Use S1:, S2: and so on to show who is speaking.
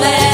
S1: Chanel